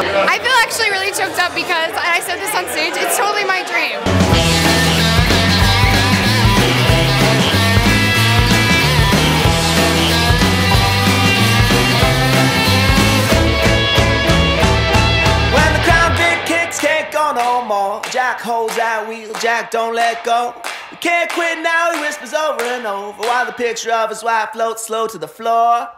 I feel actually really choked up because I said this on stage. It's totally my dream. When the crown big kicks can't go no more. Jack holds that wheel, Jack don't let go. We can't quit now, he whispers over and over while the picture of his wife floats slow to the floor.